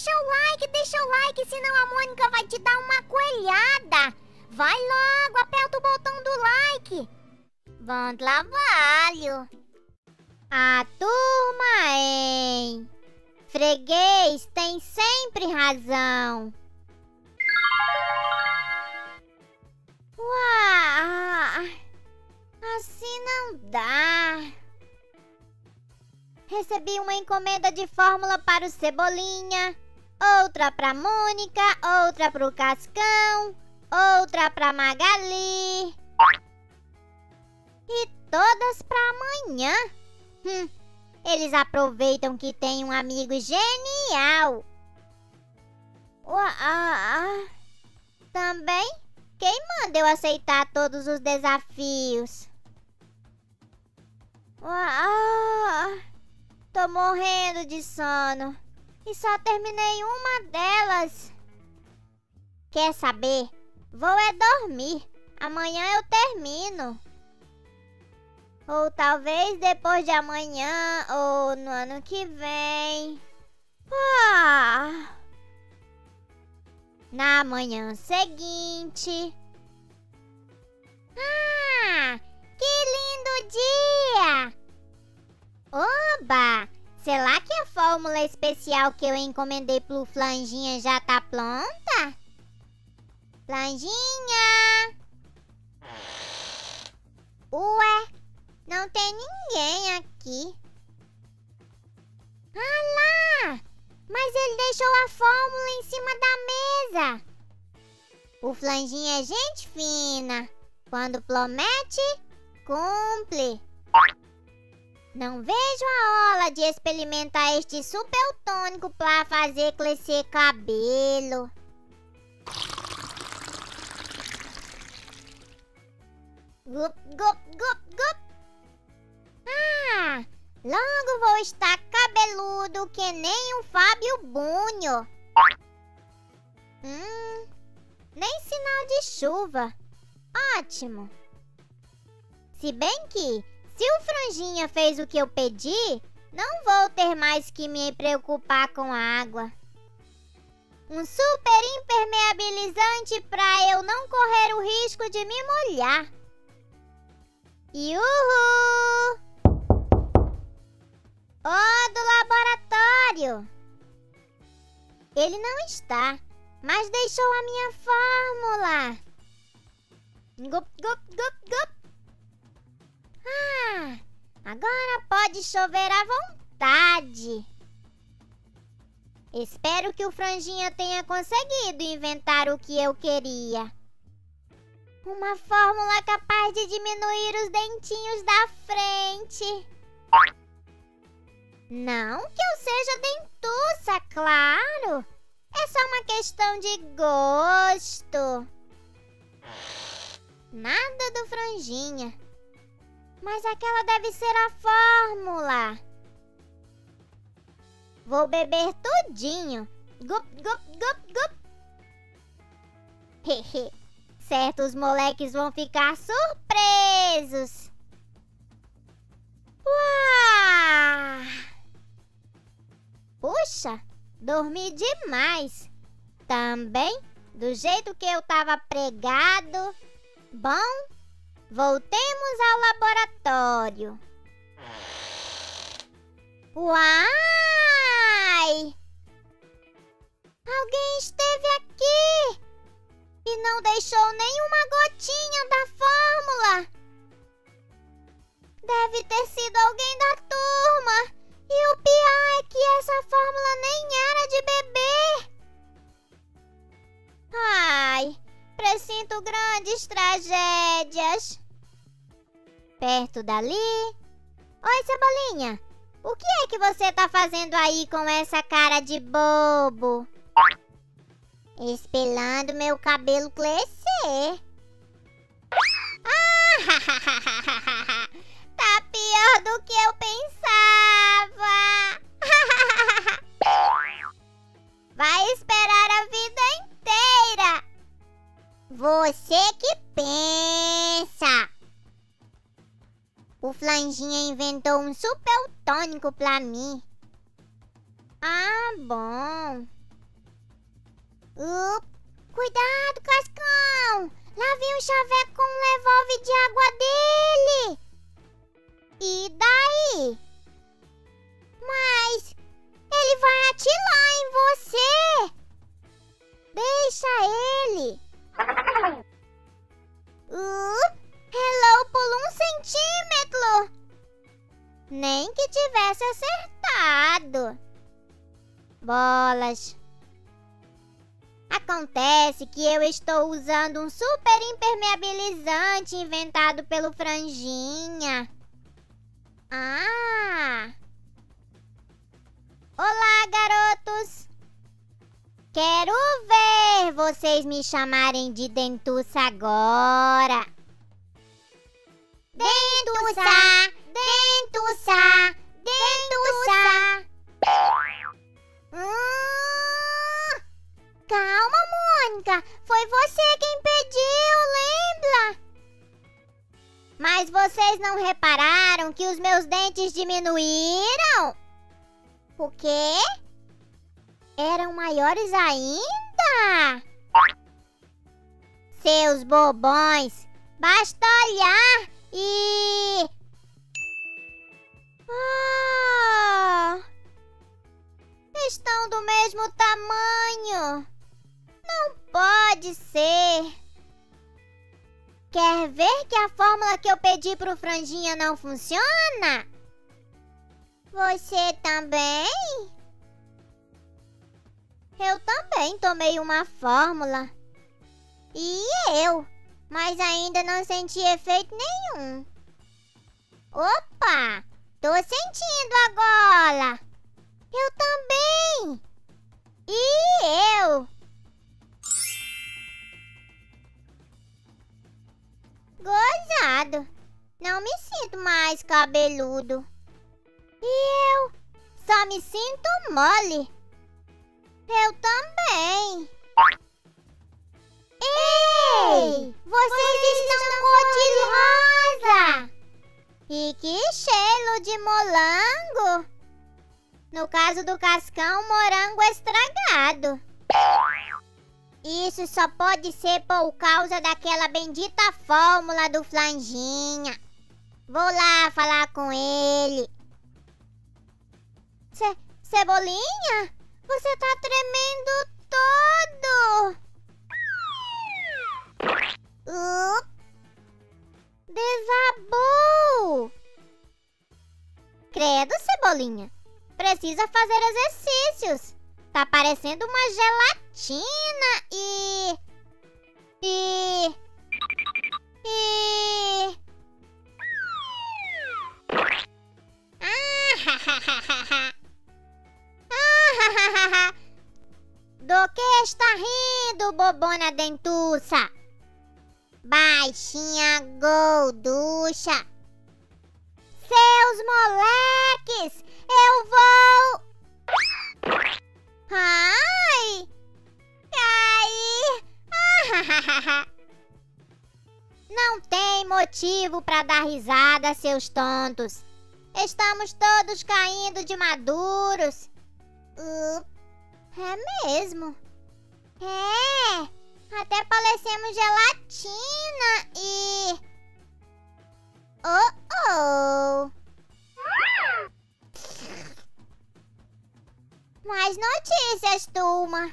deixa o like, deixa o like, senão a Mônica vai te dar uma coelhada. Vai logo, aperta o botão do like. Bom trabalho. A turma, hein? Freguês tem sempre razão. Uau! Assim não dá. Recebi uma encomenda de fórmula para o Cebolinha, outra para Mônica, outra para o Cascão, outra para Magali. E todas para amanhã. Hum, eles aproveitam que tem um amigo genial. Ah. Também? Quem manda eu aceitar todos os desafios? Ah, tô morrendo de sono e só terminei uma delas. Quer saber? Vou é dormir. Amanhã eu termino. Ou talvez depois de amanhã ou no ano que vem. Ah! Na manhã seguinte. Ah! Que lindo dia! Oba! Será que a fórmula especial que eu encomendei pro Flanjinha já tá pronta? Flanjinha! Ué, não tem ninguém aqui. Ah lá! Mas ele deixou a fórmula em cima da mesa. O Flanjinha é gente fina. Quando promete, cumpre. Não vejo a hora de experimentar este super tônico para fazer crescer cabelo. Gup, gup, gup, gup. Ah, logo vou estar cabeludo que nem o Fábio Bunho. Hum, nem sinal de chuva. Ótimo. Se bem que, se o Franjinha fez o que eu pedi, não vou ter mais que me preocupar com a água. Um super impermeabilizante para eu não correr o risco de me molhar. Uhul! Oh, do laboratório! Ele não está, mas deixou a minha fórmula. Gup, gup, gup, gup. Ah, agora pode chover à vontade. Espero que o Franjinha tenha conseguido inventar o que eu queria. Uma fórmula capaz de diminuir os dentinhos da frente. Não que eu seja dentuça, claro. É só uma questão de gosto. Nada do franjinha. Mas aquela deve ser a fórmula. Vou beber tudinho. Gup, gup, gup, gup. Hehe. certos moleques vão ficar surpresos. Uau! Puxa, dormi demais. Também, do jeito que eu tava pregado. Bom, voltemos ao laboratório. Uai! Alguém esteve aqui e não deixou nenhuma gotinha da fórmula. Deve ter sido alguém da turma. E o pior é que essa fórmula nem era de bebê. Ai, presinto grandes tragédias. Perto dali. Oi, Cebolinha. O que é que você tá fazendo aí com essa cara de bobo? Espelando meu cabelo crescer. Ah, tá pior do que eu pensava. Vai esperar a vida inteira. Você que pensa. O Flanjinha inventou um super tônico pra mim. Ah, bom. Uh, cuidado, Cascão! Lá vem o chaveco com um levólver de água dele! E daí? Mas ele vai atirar em você! Deixa ele! Uh, hello por um centímetro! Nem que tivesse acertado. Bolas. Acontece que eu estou usando um super impermeabilizante inventado pelo Franjinha. Ah! Olá, garotos! Quero ver vocês me chamarem de Dentuça agora. Dentuça! Dentuça! Dentuça! Hum, calma, Mônica. Foi você quem pediu, lembra? Mas vocês não repararam que os meus dentes diminuíram? O quê? Eram maiores ainda? Seus bobões, basta olhar e. Ah! Estão do mesmo tamanho. Não pode ser. Quer ver que a fórmula que eu pedi pro Franjinha não funciona? Você também? Eu também tomei uma fórmula. E eu, mas ainda não senti efeito nenhum. Opa! Tô sentindo agora! Eu também! E eu! Gozado! Não me sinto mais cabeludo. E eu? Só me sinto mole. Eu também. Ei! Vocês, estão cor de rosa! E que cheiro de molango! No caso do cascão, morango estragado. Isso só pode ser por causa daquela bendita fórmula do Flanjinha. Vou lá falar com ele. Ce Cebolinha, você tá tremendo todo. Desabou. Credo, Cebolinha. Precisa fazer exercícios. Tá parecendo uma gelatina e... E... E... Ah, Do que está rindo, bobona dentuça? Baixinha golducha. Seus moleques, eu vou... Ai! Ai! Não tem motivo para dar risada, seus tontos. Estamos todos caindo de maduros. Uh, é mesmo. É. Até parecemos gelatina e... Oh, oh. Mais notícias, turma.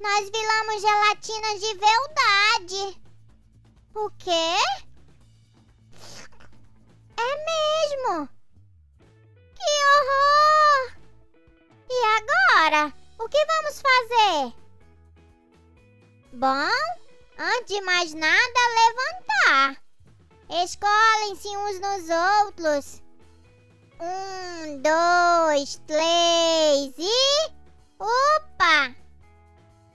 Nós vilamos gelatinas de verdade. O quê? É mesmo. Que horror! E agora? O que vamos fazer? Bom, antes de mais nada, levantar. Escolhem-se uns nos outros. Um, dois, três e. Opa!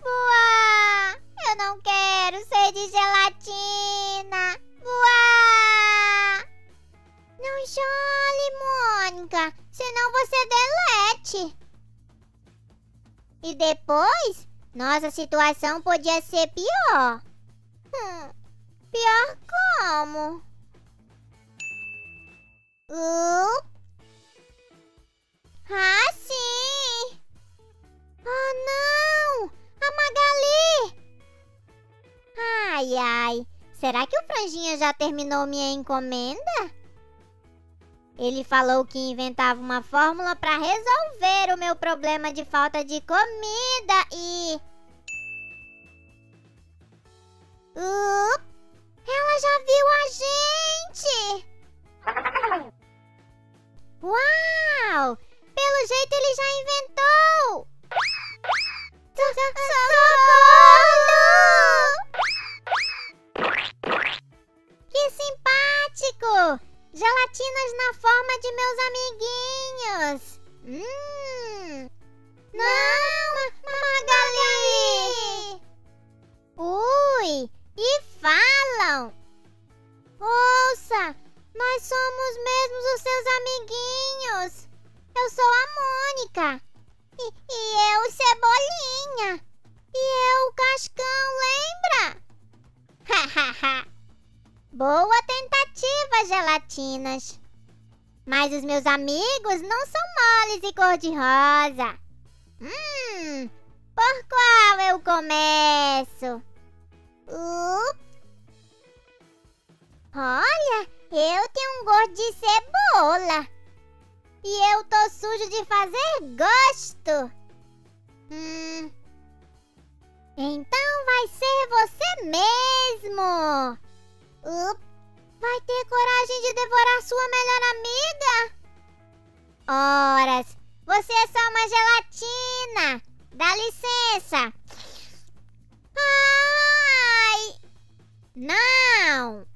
Uá! Eu não quero ser de gelatina! Uá! Não chore, Mônica, senão você delete. E depois, nossa situação podia ser pior. Hum, pior como? Uh. Ah, sim! Oh, não! A Magali! Ai, ai. Será que o Franjinha já terminou minha encomenda? Ele falou que inventava uma fórmula para resolver o meu problema de falta de comida e. Ela já viu a gente! Uau! Pelo jeito ele já inventou! Socorro! Que simpático! Gelatinas na forma de meus amiguinhos! Hum! Não, Magali! Ui! E falam! Ouça! Nós somos mesmos os seus amiguinhos! Eu sou a Mônica! E, e eu, Cebolinha! E eu, Cascão, lembra? Hahaha! Boa tentativa, gelatinas! Mas os meus amigos não são moles e cor-de-rosa! Hum, por qual eu começo? Uh. Olha, eu tenho um gosto de cebola. E eu tô sujo de fazer gosto. Hum. Então vai ser você mesmo. Vai ter coragem de devorar sua melhor amiga? Horas, você é só uma gelatina. Dá licença. Ai! Não!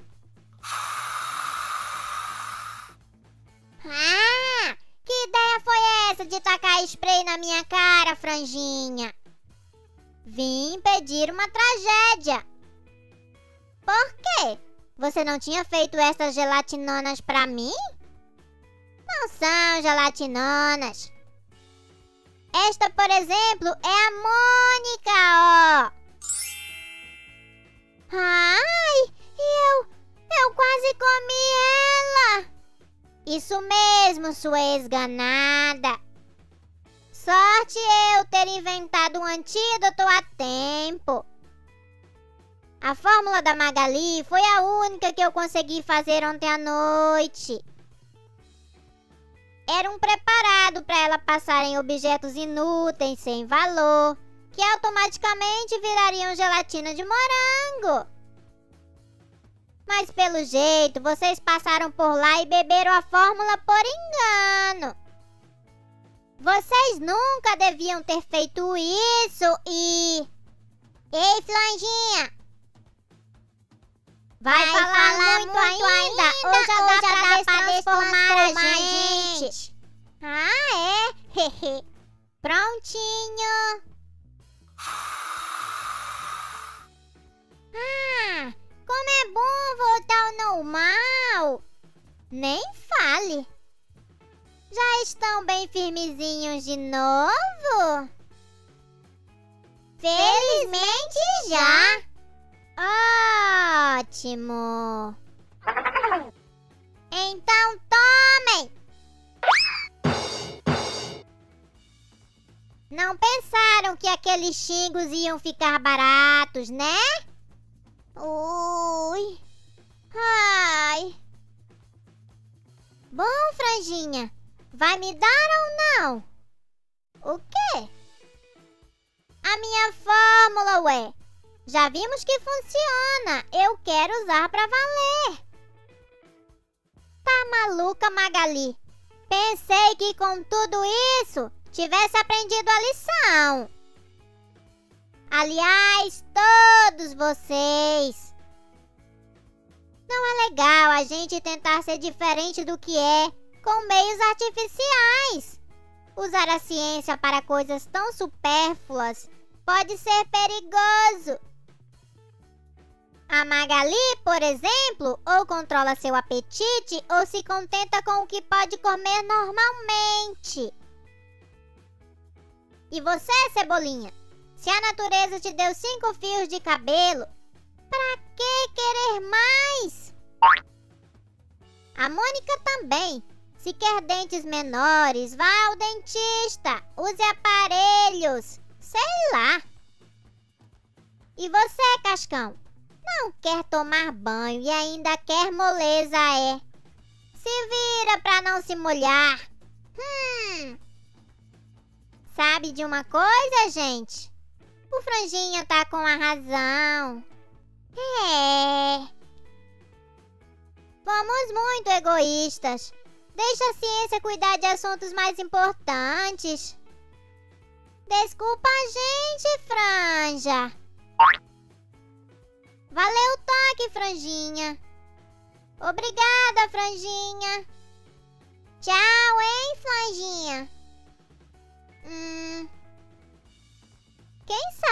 Ah! Que ideia foi essa de tacar spray na minha cara, franjinha? Vim pedir uma tragédia. Por? Você não tinha feito essas gelatinonas pra mim? Não são gelatinonas. Esta, por exemplo, é a Mônica, ó. Ai, eu, eu quase comi ela. Isso mesmo, sua esganada. Sorte eu ter inventado um antídoto a tempo. A fórmula da Magali foi a única que eu consegui fazer ontem à noite. Era um preparado para ela passar em objetos inúteis, sem valor, que automaticamente virariam gelatina de morango. Mas pelo jeito, vocês passaram por lá e beberam a fórmula por engano. Vocês nunca deviam ter feito isso e... Ei, Flanjinha! Vai, Vai falar, falar, muito, muito ainda, ainda, ou já ou já pra, dá pra transformar a gente? gente? Ah, é? Prontinho! Ah, como é bom voltar ao normal! Nem fale! Já estão bem firmezinhos de novo? Xingos iam ficar baratos, né? Ui! Ai! Bom, Franjinha, vai me dar ou não? O quê? A minha fórmula, ué! Já vimos que funciona. Eu quero usar para valer. Tá maluca, Magali? Pensei que com tudo isso tivesse aprendido a lição. Aliás, todos vocês. Não é legal a gente tentar ser diferente do que é com meios artificiais. Usar a ciência para coisas tão supérfluas pode ser perigoso. A Magali, por exemplo, ou controla seu apetite ou se contenta com o que pode comer normalmente. E você, Cebolinha? Se a natureza te deu cinco fios de cabelo, pra que querer mais? A Mônica também. Se quer dentes menores, vá ao dentista. Use aparelhos. Sei lá. E você, Cascão? Não quer tomar banho e ainda quer moleza, é. Se vira pra não se molhar. Hum. Sabe de uma coisa, gente? O Franjinha tá com a razão. É. Fomos muito egoístas. Deixa a ciência cuidar de assuntos mais importantes. Desculpa a gente, Franja. Valeu o toque, Franjinha. Obrigada, Franjinha. Tchau, hein, Franjinha.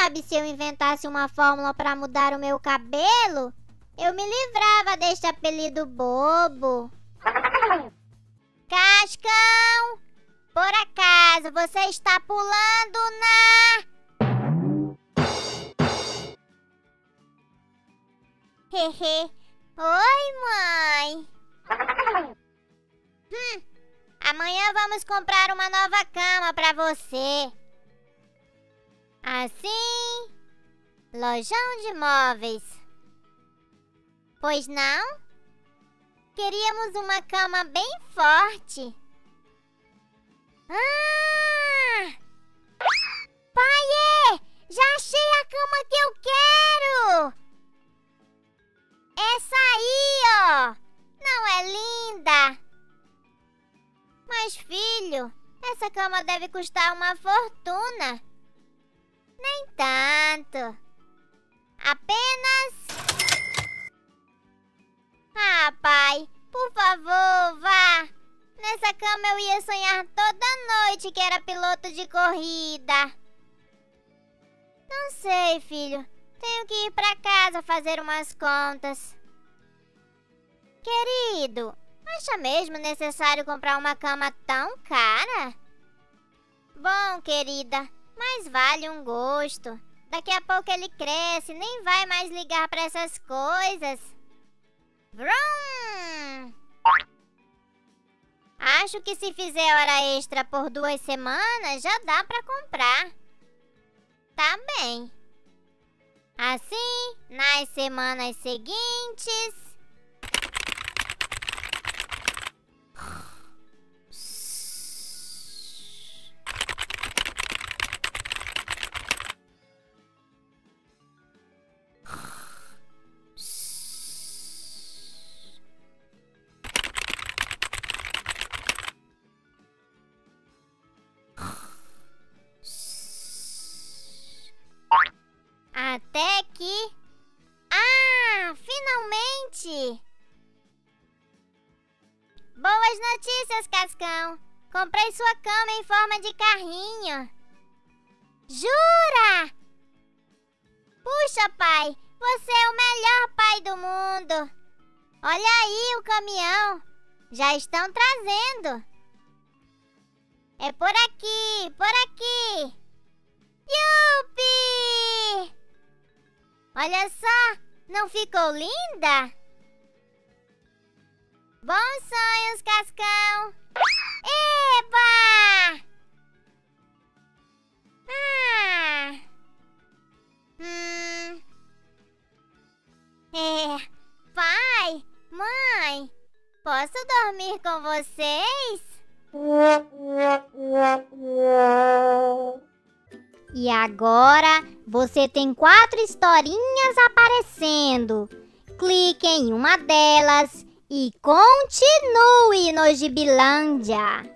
Sabe se eu inventasse uma fórmula para mudar o meu cabelo, eu me livrava deste apelido bobo. Cascão! Por acaso você está pulando na. Hehe. Oi, mãe. Hum, amanhã vamos comprar uma nova cama para você. Assim, lojão de móveis. Pois não? Queríamos uma cama bem forte. Ah! Pai, já achei a cama que eu quero! Essa aí, ó! Não é linda? Mas, filho, essa cama deve custar uma fortuna. Nem tanto. Apenas. Ah, pai, por favor, vá. Nessa cama eu ia sonhar toda noite que era piloto de corrida. Não sei, filho. Tenho que ir para casa fazer umas contas. Querido, acha mesmo necessário comprar uma cama tão cara? Bom, querida, mas vale um gosto. Daqui a pouco ele cresce, nem vai mais ligar para essas coisas. Vrum! Acho que se fizer hora extra por duas semanas, já dá para comprar. Tá bem. Assim, nas semanas seguintes, Boas notícias, Cascão! Comprei sua cama em forma de carrinho. Jura? Puxa, pai, você é o melhor pai do mundo. Olha aí o caminhão. Já estão trazendo. É por aqui, por aqui. Yupi! Olha só, não ficou linda? Bons sonhos, Cascão! Eba! Ah! Hum... É... Pai, mãe, posso dormir com vocês? E agora você tem quatro historinhas aparecendo. Clique em uma delas e continue no Gibilândia.